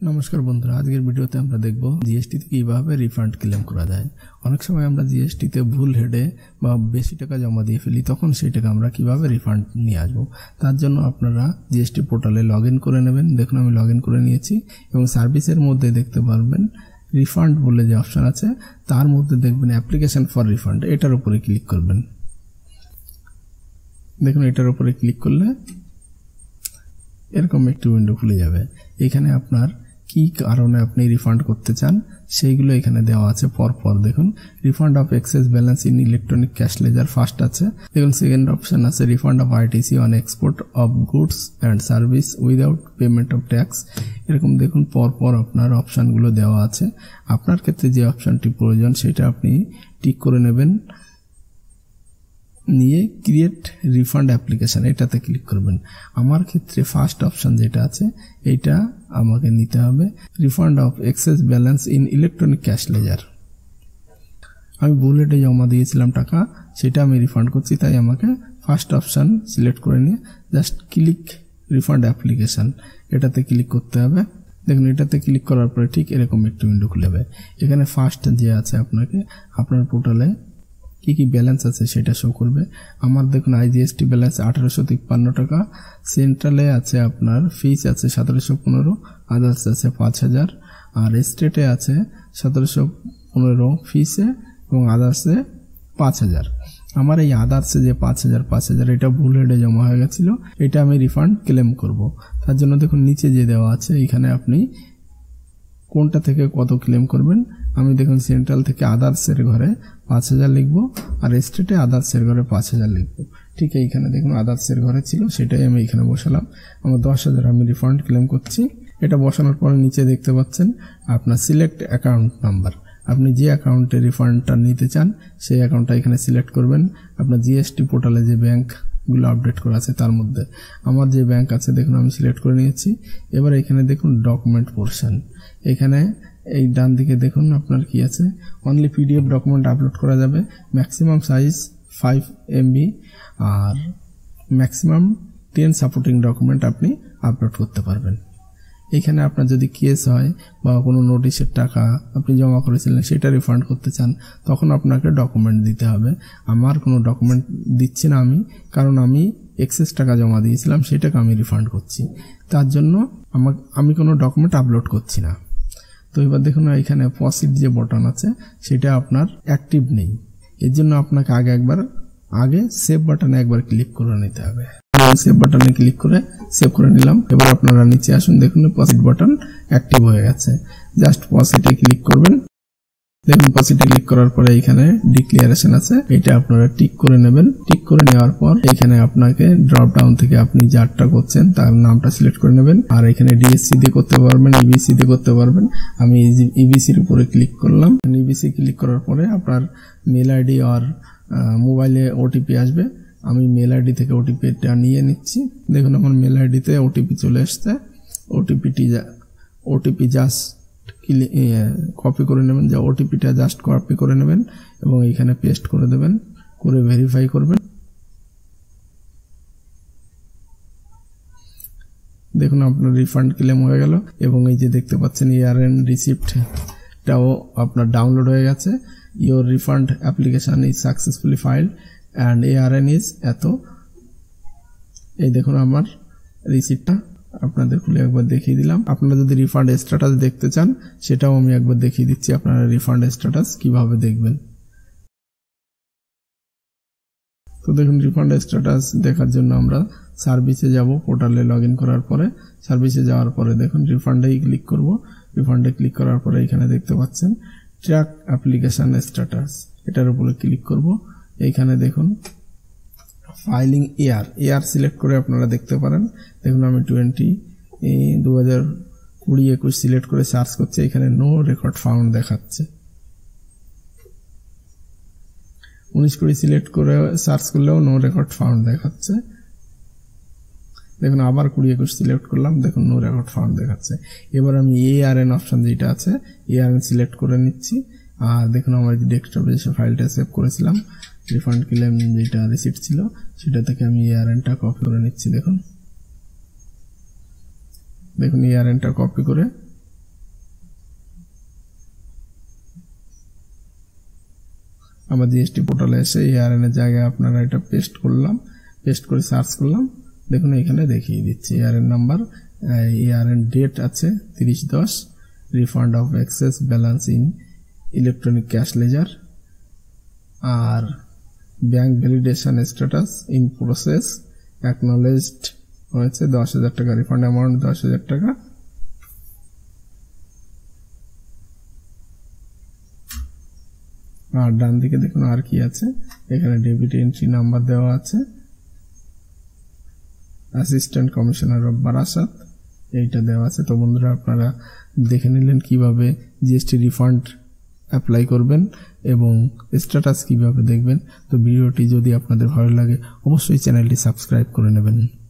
নমস্কার বন্ধুরা, আজকের ভিডিওতে আমরা দেখব জিএসটিতে কীভাবে রিফান্ড ক্লেম করা যায়। অনেক সময় আমরা জিএসটিতে ভুল হেডে বা বেশি টাকা জমা দিয়ে ফেলি, তখন সেই টাকা আমরা কীভাবে রিফান্ড নিয়ে আসব? তার জন্য আপনারা জিএসটি পোর্টালে লগ করে নেবেন। দেখুন, আমি লগ করে নিয়েছি এবং সার্ভিসের মধ্যে দেখতে পারবেন রিফান্ড বলে যে অপশান আছে, তার মধ্যে দেখবেন অ্যাপ্লিকেশান ফর রিফান্ড এটার উপরে ক্লিক করবেন। দেখুন, এটার উপরে ক্লিক করলে এরকম একটি উইন্ডো খুলে যাবে। এখানে আপনার কি কারণে আপনি রিফান্ড করতে চান, সেইগুলো এখানে দেওয়া আছে পরপর। দেখুন refund of excess balance in electronic cash ledger first আছে। দেখুন সেকেন্ড অপশন আছে refund of ITC on export of goods and service without payment of tax এরকম দেখুন, পরপর আপনার অপশানগুলো দেওয়া আছে। আপনার ক্ষেত্রে যে অপশানটি প্রয়োজন, সেটা আপনি টিক করে নেবেন। নিয়ে ক্রিয়েট রিফান্ড অ্যাপ্লিকেশান এটাতে ক্লিক করবেন। আমার ক্ষেত্রে ফার্স্ট অপশান যেটা আছে এইটা আমাকে নিতে হবে refund of excess balance in electronic cash ledger আমি বুলেটে জমা দিয়েছিলাম টাকা, সেটা আমি রিফান্ড করছি, তাই আমাকে ফার্স্ট অপশান সিলেক্ট করে নিয়ে জাস্ট ক্লিক রিফান্ড অ্যাপ্লিকেশান এটাতে ক্লিক করতে হবে। দেখুন, এটাতে ক্লিক করার পরে ঠিক এরকম একটি উইন্ডো খুলে এখানে ফার্স্ট যে আছে আপনাকে, আপনার পোর্টালে কী কী ব্যালেন্স আছে সেটা শো করবে। আমার দেখুন আইজিএসটি ব্যালেন্স আঠারোশো তিপ্পান্ন টাকা সেন্ট্রালে আছে আপনার ফিস আছে সতেরোশো পনেরো আদার্স আছে পাঁচ হাজার, আর স্টেটে আছে সতেরোশো পনেরো ফিসে এবং আদার্সে পাঁচ হাজার। আমার এই আদার্সে যে পাঁচ হাজার পাঁচ হাজার, এটা ভুল হেডে জমা হয়ে গেছিল, এটা আমি রিফান্ড ক্লেম করব। তার জন্য দেখুন নিচে যে দেওয়া আছে, এখানে আপনি কোনটা থেকে কত ক্লেম করবেন আমি দেখুন সেন্ট্রাল থেকে আদার্সের ঘরে পাঁচ হাজার লিখব, আর স্টেটে আদার্সের ঘরে পাঁচ হাজার লিখব। ঠিক এইখানে দেখুন আদার্সের ঘরে ছিল, সেটাই আমি এখানে বসালাম। আমার দশ হাজার আমি রিফান্ড ক্লেম করছি। এটা বসানোর পরে নিচে দেখতে পাচ্ছেন আপনার সিলেক্ট অ্যাকাউন্ট নাম্বার আপনি যে অ্যাকাউন্টে রিফান্ডটা নিতে চান, সেই অ্যাকাউন্টটা এখানে সিলেক্ট করবেন। আপনার জিএসটি পোর্টালে যে ব্যাঙ্কগুলো আপডেট করা আছে, তার মধ্যে। আমার যে ব্যাঙ্ক আছে, দেখুন আমি সিলেক্ট করে নিয়েছি। এবার এখানে দেখুন ডকুমেন্ট পোর্শন এখানে এই ডান দিকে দেখুন আপনার কি আছে। অনলি পিডিএফ ডকুমেন্ট আপলোড করা যাবে। ম্যাক্সিমাম সাইজ ফাইভ এমবি আর ম্যাক্সিমাম টেন সাপোর্টিং ডকুমেন্ট আপনি আপলোড করতে পারবেন। এখানে আপনার যদি কেস হয় বা কোনো নোটিশের টাকা আপনি জমা করেছিলেন সেটা রিফান্ড করতে চান, তখন আপনাকে ডকুমেন্ট দিতে হবে। আমার কোনো ডকুমেন্ট দিচ্ছি না আমি, কারণ আমি এক্সেস টাকা জমা দিয়েছিলাম, সেটাকে আমি রিফান্ড করছি। তার জন্য আমি কোনো ডকুমেন্ট আপলোড করছি না। তো এবার দেখুন এখানে পসিট যে বটন আছে, সেটা আপনার অ্যাক্টিভ নেই। এর জন্য আপনাকে আগে একবার, আগে সেভ বাটনে একবার ক্লিক করে নিতে হবে। সেভ বাটনে ক্লিক করে সেভ করে নিলাম। এবার আপনারা নিচে আসুন, দেখুন পসিট বাটন অ্যাক্টিভ হয়ে গেছে। জাস্ট পসিটে ক্লিক করবেন। দেখুন পসিটে ক্লিক করার পরে এখানে ডিক্লিয়ারেশন আছে। এটা আপনারা টিক করে নেবেন। টিক করে নেওয়ার পর এখানে আপনাকে ড্রপ ডাউন থেকে আপনি যারটা করছেন তার নামটা সিলেক্ট করে নেবেন। আর এখানে ডিএসসি দিয়ে করতে পারবেন ইবিসি দিয়ে করতে পারবেন। আমি ইবিসির উপরে ক্লিক করলাম। ইবিসি ক্লিক করার পরে আপনার মেল আইডি আর মোবাইলে ওটিপি আসবে। আমি মেল আইডি থেকে ওটিপিটা নিয়ে নিচ্ছি। দেখুন আমার মেল আইডিতে ওটিপি চলে আসছে ওটিপিটি যা ওটিপি জাস্ট কপি করে নেবেন, যে ওটিপিটা জাস্ট কপি করে নেবেন এবং এইখানে পেস্ট করে দেবেন, করে ভেরিফাই করবেন। দেখুন, আপনার রিফান্ড ক্লেম হয়ে গেল এবং এই যে দেখতে পাচ্ছেন ইয়ারএন রিসিপ্টটাও আপনার ডাউনলোড হয়ে গেছে। Your refund application is successfully file and ARN is এত। এই দেখুন, আমার রিসিপ্টটা আপনাদের খুলে একবার দেখিয়ে দিলাম। আপনারা যদি রিফান্ড স্ট্যাটাস দেখতে চান, সেটাও আমি একবার দেখিয়ে দিচ্ছি আপনারা রিফান্ড স্ট্যাটাস কীভাবে দেখবেন। তো দেখুন রিফান্ড স্ট্যাটাস দেখার জন্য আমরা সার্ভিসে যাব পোর্টালে লগ করার পরে সার্ভিসে যাওয়ার পরে দেখুন রিফান্ডেই ক্লিক করব। রিফান্ডে ক্লিক করার পরে এখানে দেখতে পাচ্ছেন ট্র্যাক অ্যাপ্লিকেশান স্ট্যাটাস এটার উপরে ক্লিক করব। এইখানে দেখুন ফাইলিং এয়ার এয়ার সিলেক্ট করে আপনারা দেখতে পারেন। দেখুন, আমি টোয়েন্টি দু হাজার কুড়ি, একুশ সিলেক্ট করে সার্চ করছি, এখানে নো রেকর্ড ফাউন্ড দেখাচ্ছে। উনিশ কুড়ি সিলেক্ট করে সার্চ করলেও নো রেকর্ড ফাউন্ড দেখাচ্ছে। দেখুন, আবার কুড়ি, একুশ সিলেক্ট করলাম, দেখুন নো রেকর্ড ফাউন্ড দেখাচ্ছে। এবার আমি এ আর এন অপশান যেটা আছে এ আর এন সিলেক্ট করে নিচ্ছি। আর দেখুন, আমার যে ডেস্কটপে যে ফাইলটা সেভ করেছিলাম রিফান্ড ক্লেম যেটা রিসিপ্ট ছিল, সেটা থেকে আমি ইয়ারেনটা কপি করে নিচ্ছি, দেখুন। দেখুন ইয়ারেনটা কপি করে। আমার জিএসটি পোর্টালে এসে ইয়ারেনের জায়গায় আপনারা এটা পেস্ট করলাম পেস্ট করে সার্চ করলাম। দেখুন, এখানে দেখিয়ে দিচ্ছি ইয়ারেন নাম্বার ইয়ারেন ডেট আছে তিরিশ দশ refund of excess balance in electronic cash ledger R bank validation status in process acknowledged হয়েছে দশ হাজার টাকা রিফান্ড অ্যামাউন্ট দশ হাজার টাকা। আর ডান দিকে দেখুন আর কি আছে। এখানে ডেবিট এন্ট্রি নাম্বার দেওয়া আছে। অ্যাসিস্ট্যান্ট কমিশনার অফ বারাসাত এইটা দেওয়া আছে। তো বন্ধুরা আপনারা দেখে নিলেন কীভাবে জিএসটি রিফান্ড অ্যাপ্লাই করবেন এবং স্ট্যাটাস কীভাবে দেখবেন। তো ভিডিওটি যদি আপনাদের ভালো লাগে, অবশ্যই চ্যানেলটি সাবস্ক্রাইব করে নেবেন।